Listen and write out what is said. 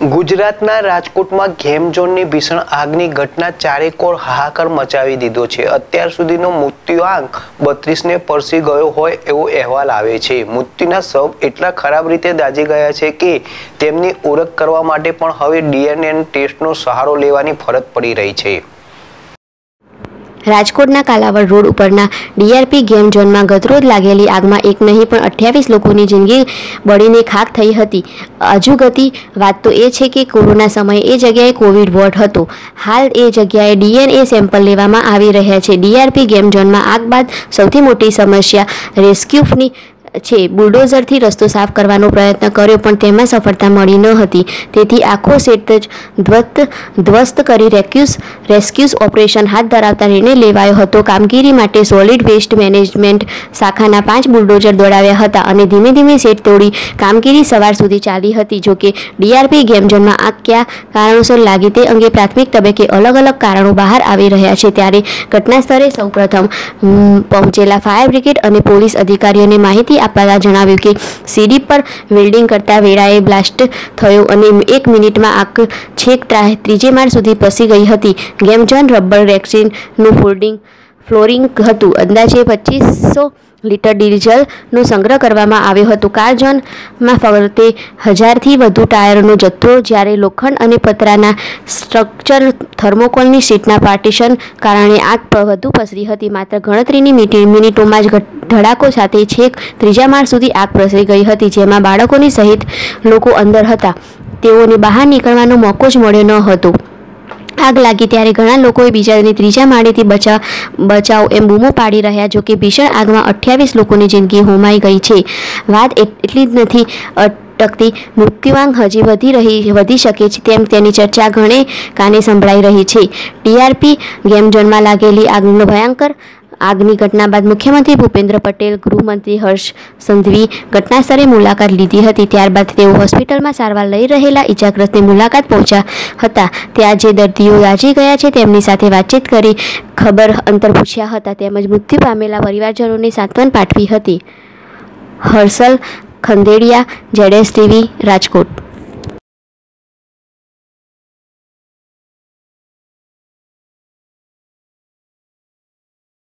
ગુજરાતના રાજકોટમાં ગેમ ઝોનની ભીષણ આગની ઘટના ચારેકોર હાહાકાર મચાવી દીધો છે. અત્યાર સુધીનો મૃત્યુઆંક બત્રીસને પરસી ગયો હોય એવો અહેવાલ આવે છે. મૃત્યુના શબ એટલા ખરાબ રીતે દાઝી ગયા છે કે તેમની ઓળખ કરવા માટે પણ હવે ડીએનએ ટેસ્ટનો સહારો લેવાની ફરજ પડી રહી છે. રાજકોટના કાલાવડ રોડ ઉપરના ડીઆરપી ગેમ ઝોનમાં ગતરોજ લાગેલી આગમાં એક નહીં પણ અઠ્યાવીસ લોકોની જિંદગી બળીને ખાક થઈ હતી. હજુ ગતિ વાત તો એ છે કે કોરોના સમયે એ જગ્યાએ કોવિડ વોર્ડ હતો. હાલ એ જગ્યાએ ડીએનએ સેમ્પલ લેવામાં આવી રહ્યા છે. ડીઆરપી ગેમ ઝોનમાં આગ બાદ સૌથી મોટી સમસ્યા રેસ્ક્યુની છે. બુલડોઝરથી રસ્તો સાફ કરવાનો પ્રયત્ન કર્યો, પણ તેમાં સફળતા મળી ન હતી. તેથી આખો સેટ જ ધ્વસ્ત ધ્વસ્ત કરી રેક્યુસ રેસ્ક્યુસ ઓપરેશન હાથ ધરાવતા નિર્ણય લેવાયો હતો. કામગીરી માટે સોલિડ વેસ્ટ મેનેજમેન્ટ શાખાના પાંચ બુલડોઝર દોડાવ્યા હતા અને ધીમે ધીમે સેટ તોડી કામગીરી સવાર સુધી ચાલી હતી. જોકે ડીઆરપી ગેમ ઝોનમાં આગ કયા કારણોસર લાગી તે અંગે પ્રાથમિક તબક્કે અલગ અલગ કારણો બહાર આવી રહ્યા છે. ત્યારે ઘટના સ્થળે સૌપ્રથમ પહોંચેલા ફાયર બ્રિગેડ અને પોલીસ અધિકારીઓને માહિતી આપતા જણાવ્યું કે સીડી પર વેલ્ડિંગ કરતા વેળાએ બ્લાસ્ટ થયો અને એક મિનિટમાં આગ છેક ત્રીજે માળ સુધી પસી ગઈ હતી. ગેમજન રબર રેક્સિનનું ફોલ્ડિંગ, ફ્લોરિંગ હતું. અંદાજે પચીસો લીટર ડીઝલનો સંગ્રહ કરવામાં આવ્યો હતો. કારજોનમાં ફરતે હજારથી વધુ ટાયરનો જથ્થો જ્યારે લોખંડ અને પતરાના સ્ટ્રક્ચર થર્મોકોલની સીટના પાર્ટીશન કારણે આગ વધુ પસરી હતી. માત્ર ગણતરીની મિનિટોમાં જ ઘટ- ધડાકો સાથે છેક ત્રીજા માળ સુધી આગ પ્રસરી ગઈ હતી, જેમાં બાળકોની સહિત લોકો અંદર હતા. તેઓને બહાર નીકળવાનો મોકો જ મળ્યો ન હતો. આગ લાગી ત્યારે ઘણા લોકોએ બીજાને ત્રીજા માળેથી બચાવ બચાવ એમ બૂમો પાડી રહ્યા જો કે ભીષણ આગમાં અઠ્યાવીસ લોકોની જિંદગી હોમાઈ ગઈ છે. વાત એટલી જ નથી, અટકતી મૃત્યુઆંક હજી વધી રહી, વધી શકે છે તેમ તેની ચર્ચા ઘણે કાને સંભળાઈ રહી છે. ટીઆરપી ગેમ ઝોનમાં લાગેલી આગનો ભયંકર આગની ઘટના બાદ મુખ્યમંત્રી ભૂપેન્દ્ર પટેલ, ગૃહમંત્રી હર્ષ સંઘવી ઘટના સ્થળે મુલાકાત લીધી હતી. ત્યારબાદ તેઓ હોસ્પિટલમાં સારવાર લઈ રહેલા ઇજાગ્રસ્તની મુલાકાત પહોંચ્યા હતા. ત્યાં જે દર્દીઓ રાજી ગયા છે તેમની સાથે વાતચીત કરી ખબર અંતર પૂછ્યા હતા. તેમજ મૃત્યુ પામેલા પરિવારજનોને સાંત્વન પાઠવી હતી. હર્ષલ ખંદેડિયા જેડેસ ટીવી, રાજકોટ.